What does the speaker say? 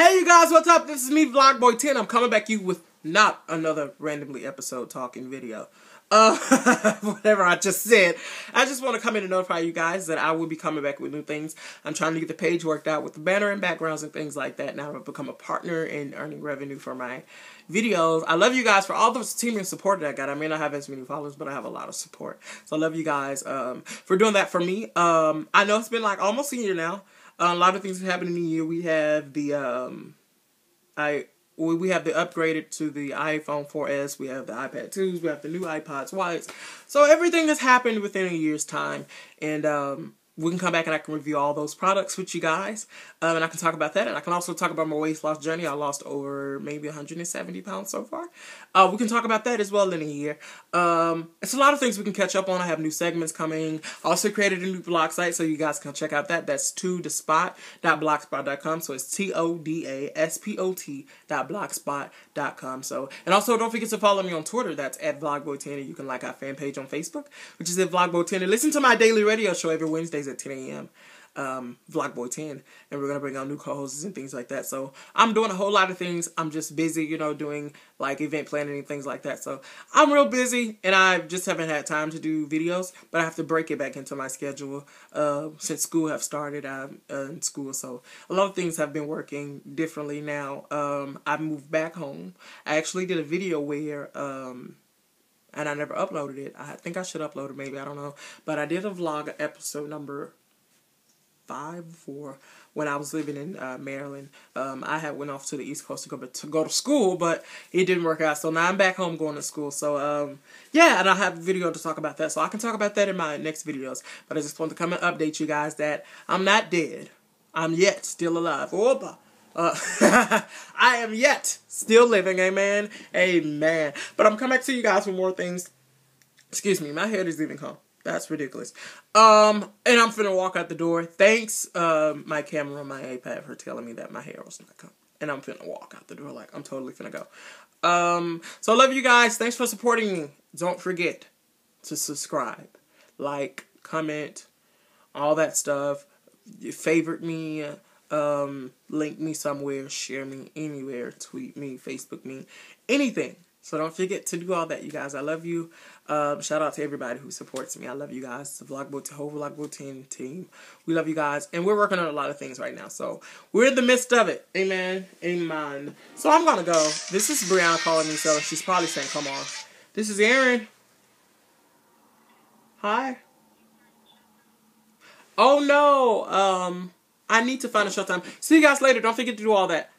Hey you guys, what's up? This is me, Vlogboy10. I'm coming back to you with not another randomly episode talking video. Uh, whatever I just said. I just want to come in and notify you guys that I will be coming back with new things. I'm trying to get the page worked out with the banner and backgrounds and things like that. Now I've become a partner in earning revenue for my videos. I love you guys for all the team and support that I got. I may not have as many followers, but I have a lot of support. So I love you guys um, for doing that for me. Um, I know it's been like almost a year now. A lot of things have happened in the year. We have the um, I we have the upgraded to the iPhone 4S. We have the iPad 2s. We have the new iPods whites. So everything has happened within a year's time, and um, we can come back and I can review all those products with you guys. Um, and I can talk about that. And I can also talk about my weight loss journey. I lost over maybe 170 pounds so far. Uh, we can talk about that as well in a year. Um, it's a lot of things we can catch up on. I have new segments coming. I also created a new blog site, so you guys can check out that. That's todaspot.blogspot.com. So it's T O D A S P O T dot. So, and also don't forget to follow me on Twitter. That's at Vlogboy10. You can like our fan page on Facebook, which is at Vlogboy10. Listen to my daily radio show every Wednesdays at 10 a.m. Um, Vlogboy 10, and we're gonna bring on new co-hosts and things like that. So I'm doing a whole lot of things. I'm just busy, you know, doing like event planning and things like that. So I'm real busy, and I just haven't had time to do videos. But I have to break it back into my schedule uh, since school have started. I'm uh, in school, so a lot of things have been working differently now. Um, I moved back home. I actually did a video where. Um, and I never uploaded it. I think I should upload it, maybe I don't know. But I did a vlog episode number five for when I was living in uh, Maryland. Um, I had went off to the East Coast to go to go to school, but it didn't work out. So now I'm back home going to school. So um, yeah, and I have a video to talk about that. So I can talk about that in my next videos. But I just want to come and update you guys that I'm not dead. I'm yet still alive. Opa. Uh, I am yet still living, amen, amen. But I'm coming back to you guys for more things. Excuse me, my head is even calm. That's ridiculous. Um, and I'm finna walk out the door. Thanks, uh, my camera, my iPad for telling me that my hair was not coming. And I'm finna walk out the door like I'm totally finna go. Um, so I love you guys. Thanks for supporting me. Don't forget to subscribe, like, comment, all that stuff. Favorite me, um, link me somewhere, share me anywhere, tweet me, Facebook me, anything. So don't forget to do all that, you guys. I love you. Um, shout out to everybody who supports me. I love you guys. The Vlogboy, the whole Vlogboy team, team. We love you guys. And we're working on a lot of things right now. So we're in the midst of it. Amen. Amen. So I'm going to go. This is Brianna calling me. So she's probably saying, come on. This is Ayron. Hi. Oh, no. Um, I need to find a showtime. See you guys later. Don't forget to do all that.